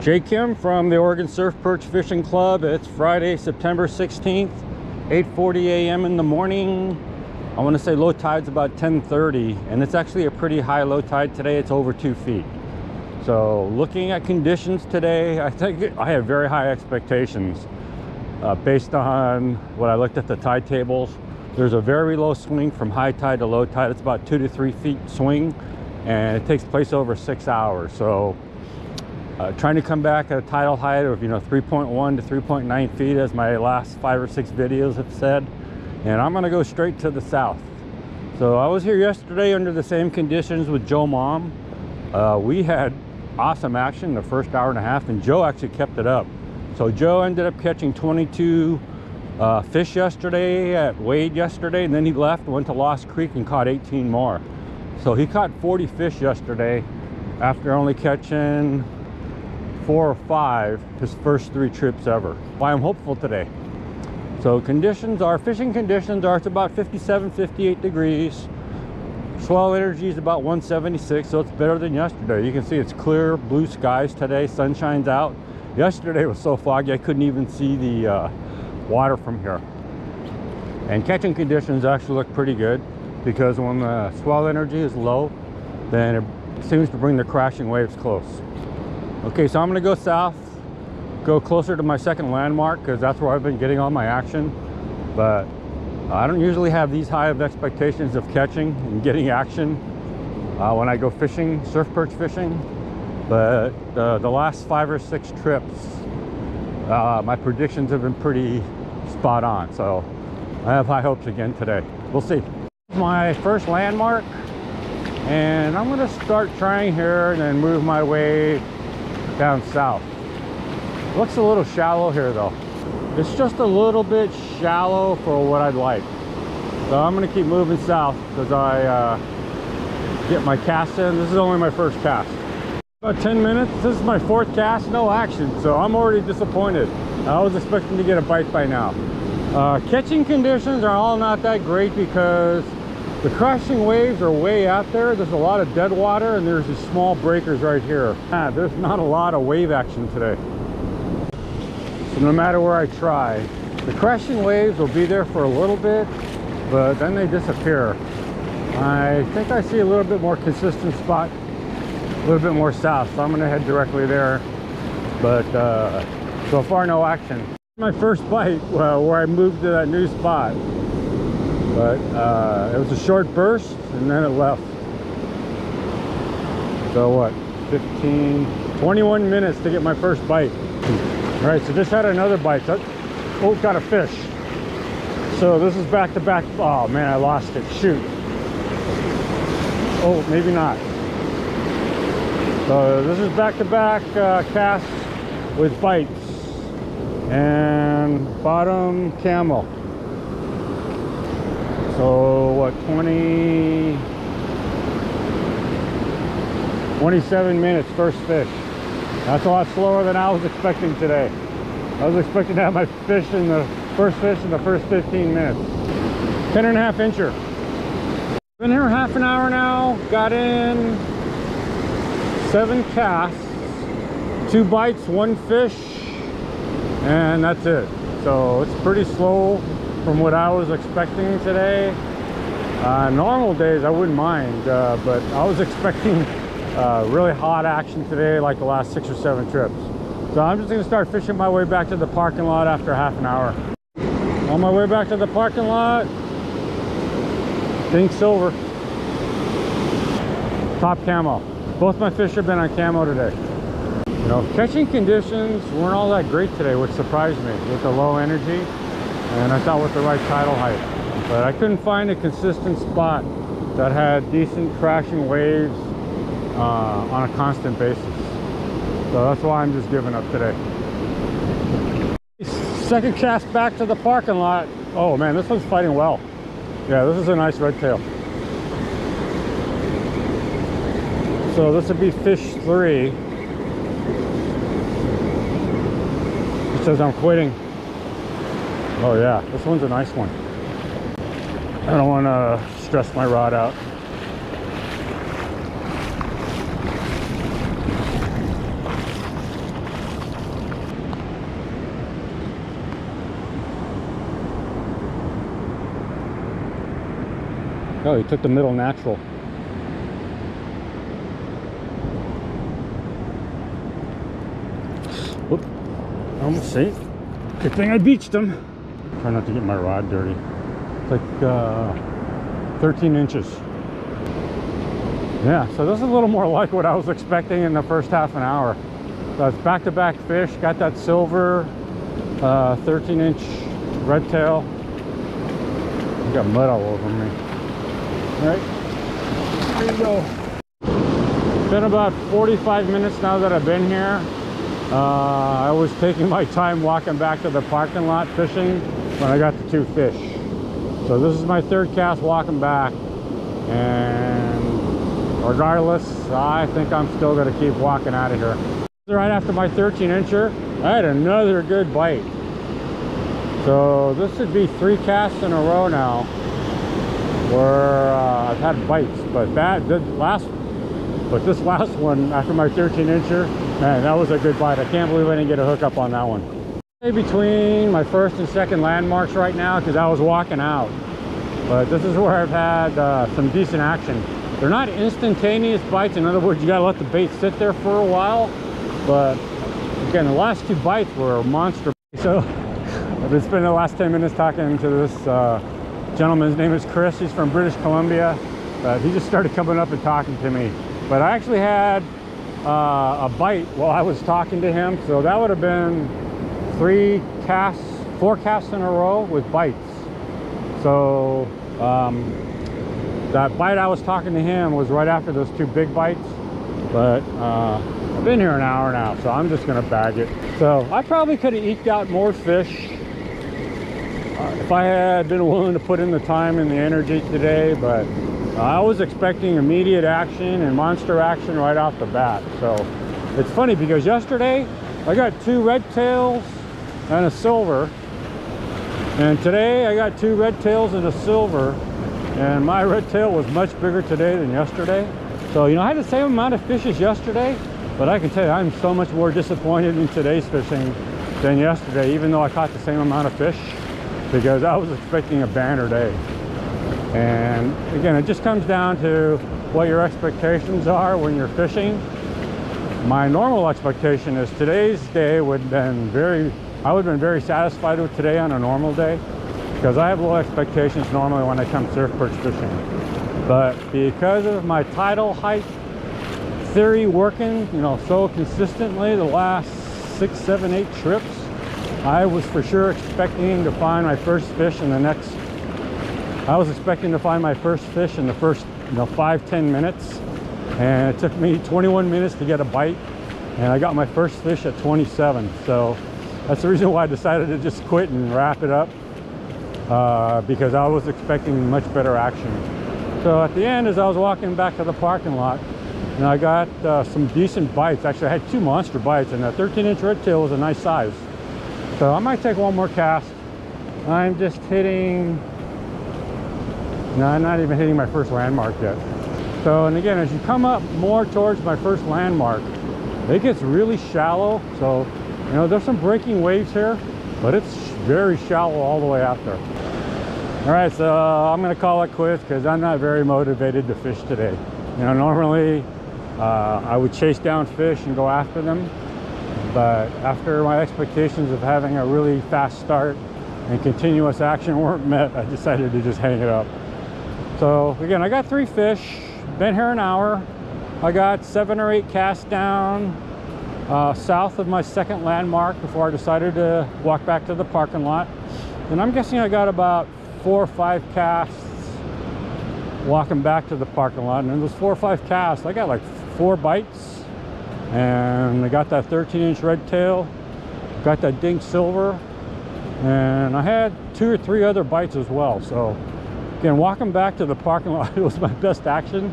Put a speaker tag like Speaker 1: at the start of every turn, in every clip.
Speaker 1: Jay Kim from the Oregon Surf Perch Fishing Club. It's Friday, September 16th, 8.40 a.m. in the morning. I want to say low tide's about 10.30 and it's actually a pretty high low tide today. It's over two feet. So looking at conditions today, I think I have very high expectations uh, based on what I looked at the tide tables. There's a very low swing from high tide to low tide. It's about two to three feet swing and it takes place over six hours. So uh, trying to come back at a tidal height of you know 3.1 to 3.9 feet as my last five or six videos have said. And I'm gonna go straight to the south. So I was here yesterday under the same conditions with Joe Mom. Uh, we had awesome action the first hour and a half and Joe actually kept it up. So Joe ended up catching 22 uh, fish yesterday at Wade yesterday and then he left went to Lost Creek and caught 18 more. So he caught 40 fish yesterday after only catching four or five his first three trips ever. Why I'm hopeful today. So conditions are, fishing conditions are, it's about 57, 58 degrees. Swell energy is about 176, so it's better than yesterday. You can see it's clear, blue skies today, sun shines out. Yesterday was so foggy I couldn't even see the uh, water from here. And catching conditions actually look pretty good because when the swell energy is low, then it seems to bring the crashing waves close. Okay, so I'm gonna go south, go closer to my second landmark because that's where I've been getting all my action. But I don't usually have these high of expectations of catching and getting action uh, when I go fishing, surf perch fishing. But uh, the last five or six trips, uh, my predictions have been pretty spot on. So I have high hopes again today. We'll see. My first landmark, and I'm gonna start trying here and then move my way down south. Looks a little shallow here though. It's just a little bit shallow for what I'd like. So I'm gonna keep moving south because I uh, get my cast in. This is only my first cast. About 10 minutes, this is my fourth cast, no action. So I'm already disappointed. I was expecting to get a bite by now. Uh, catching conditions are all not that great because the crashing waves are way out there. There's a lot of dead water and there's these small breakers right here. Ah, there's not a lot of wave action today. So no matter where I try, the crashing waves will be there for a little bit, but then they disappear. I think I see a little bit more consistent spot, a little bit more south, so I'm gonna head directly there. But uh, so far, no action. My first bite uh, where I moved to that new spot but uh, it was a short burst and then it left. So what 15 21 minutes to get my first bite. All right so just had another bite. Oh got a fish. So this is back to back oh man i lost it. Shoot. Oh maybe not. So this is back to back uh, casts with bites. And bottom camo so what, 20, 27 minutes first fish. That's a lot slower than I was expecting today. I was expecting to have my fish in the first fish in the first 15 minutes. 10 and a half incher. Been here half an hour now, got in seven casts, two bites, one fish, and that's it. So it's pretty slow from what I was expecting today. Uh, normal days I wouldn't mind, uh, but I was expecting uh, really hot action today like the last six or seven trips. So I'm just gonna start fishing my way back to the parking lot after half an hour. On my way back to the parking lot, think silver, top camo. Both my fish have been on camo today. You know, catching conditions weren't all that great today, which surprised me with the low energy and I thought with the right tidal height. But I couldn't find a consistent spot that had decent crashing waves uh, on a constant basis. So that's why I'm just giving up today. Second cast back to the parking lot. Oh man, this one's fighting well. Yeah, this is a nice red tail. So this would be fish three. It says I'm quitting. Oh yeah, this one's a nice one. I don't want to stress my rod out. Oh, he took the middle natural. Whoop! Almost oh, safe. Good thing I beached him. Try not to get my rod dirty. It's like uh, 13 inches. Yeah, so this is a little more like what I was expecting in the first half an hour. So it's back-to-back fish. Got that silver uh, 13 inch red tail. I got mud all over me. All right, there you go. It's been about 45 minutes now that I've been here. Uh, I was taking my time walking back to the parking lot fishing when I got the two fish. So this is my third cast walking back. And regardless, I think I'm still gonna keep walking out of here. Right after my 13 incher, I had another good bite. So this should be three casts in a row now where uh, I've had bites, but that last, but this last one after my 13 incher, man, that was a good bite. I can't believe I didn't get a hookup on that one. Between my first and second landmarks right now because I was walking out, but this is where I've had uh, some decent action. They're not instantaneous bites. In other words, you gotta let the bait sit there for a while. But again, the last two bites were monster. So I've been spending the last 10 minutes talking to this uh, gentleman's name is Chris. He's from British Columbia. Uh, he just started coming up and talking to me. But I actually had uh, a bite while I was talking to him. So that would have been three casts, four casts in a row with bites. So um, that bite I was talking to him was right after those two big bites. But uh, I've been here an hour now, so I'm just gonna bag it. So I probably could have eked out more fish uh, if I had been willing to put in the time and the energy today, but I was expecting immediate action and monster action right off the bat. So it's funny because yesterday I got two red tails and a silver. And today I got two red tails and a silver. And my red tail was much bigger today than yesterday. So, you know, I had the same amount of fish as yesterday, but I can tell you I'm so much more disappointed in today's fishing than yesterday, even though I caught the same amount of fish because I was expecting a banner day. And again, it just comes down to what your expectations are when you're fishing. My normal expectation is today's day would have been very, I would have been very satisfied with today on a normal day because I have low expectations normally when I come surf perch fishing. But because of my tidal height theory working, you know, so consistently the last six, seven, eight trips, I was for sure expecting to find my first fish in the next, I was expecting to find my first fish in the first, you know, five, 10 minutes. And it took me 21 minutes to get a bite. And I got my first fish at 27. So that's the reason why I decided to just quit and wrap it up. Uh, because I was expecting much better action. So at the end, as I was walking back to the parking lot, and I got uh, some decent bites. Actually, I had two monster bites, and that 13-inch red tail was a nice size. So I might take one more cast. I'm just hitting, no, I'm not even hitting my first landmark yet. So, and again, as you come up more towards my first landmark, it gets really shallow. So, you know, there's some breaking waves here, but it's very shallow all the way out there. All right, so I'm gonna call it quits because I'm not very motivated to fish today. You know, normally uh, I would chase down fish and go after them, but after my expectations of having a really fast start and continuous action weren't met, I decided to just hang it up. So again, I got three fish, been here an hour. I got seven or eight casts down uh, south of my second landmark before I decided to walk back to the parking lot. And I'm guessing I got about four or five casts walking back to the parking lot. And in those four or five casts, I got like four bites and I got that 13 inch red tail got that dink silver and I had two or three other bites as well so again walking back to the parking lot it was my best action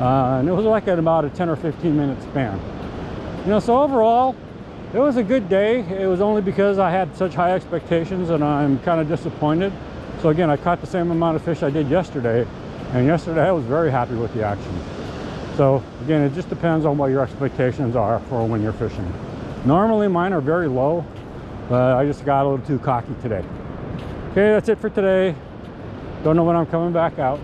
Speaker 1: uh, and it was like at about a 10 or 15 minute span you know so overall it was a good day it was only because I had such high expectations and I'm kind of disappointed so again I caught the same amount of fish I did yesterday and yesterday I was very happy with the action so again, it just depends on what your expectations are for when you're fishing. Normally mine are very low, but I just got a little too cocky today. Okay, that's it for today. Don't know when I'm coming back out.